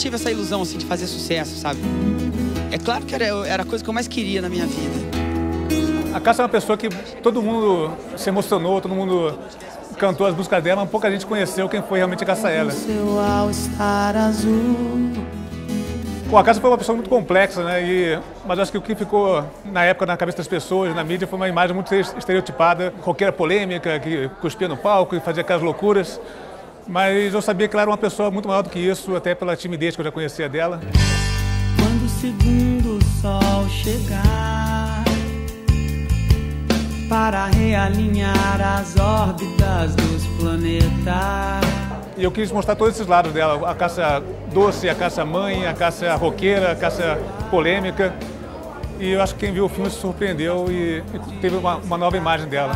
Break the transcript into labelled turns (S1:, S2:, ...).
S1: tive essa ilusão assim de fazer sucesso, sabe? É claro que era, era a coisa que eu mais queria na minha vida.
S2: A Cássia é uma pessoa que todo mundo se emocionou, todo mundo cantou as músicas dela, mas pouca gente conheceu quem foi realmente a Cássia Eller. Bom, a Cássia foi uma pessoa muito complexa, né? E, mas acho que o que ficou na época na cabeça das pessoas, na mídia, foi uma imagem muito estereotipada, qualquer polêmica, que cuspia no palco e fazia aquelas loucuras. Mas eu sabia que ela era uma pessoa muito maior do que isso, até pela timidez que eu já conhecia dela.
S3: Quando o segundo sol chegar para realinhar as órbitas dos planetas.
S2: E eu quis mostrar todos esses lados dela, a caça doce, a caça mãe, a caça roqueira, a caça polêmica. E eu acho que quem viu o filme se surpreendeu e, teve uma, uma nova imagem dela.